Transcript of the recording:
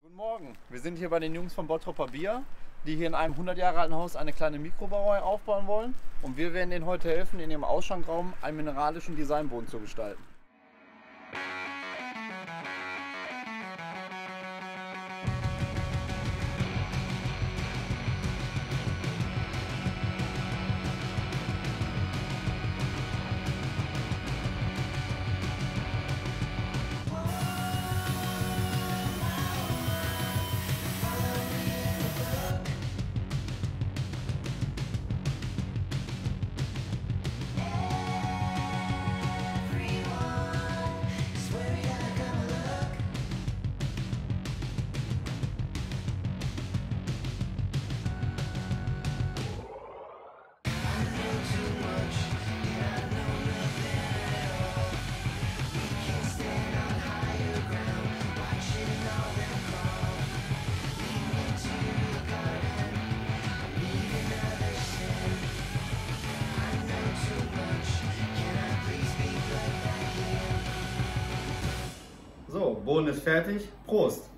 Guten Morgen, wir sind hier bei den Jungs von Bottropper Bier, die hier in einem 100 Jahre alten Haus eine kleine Mikrobrauerei aufbauen wollen. Und wir werden ihnen heute helfen, in ihrem Ausschankraum einen mineralischen Designboden zu gestalten. Boden ist fertig. Prost!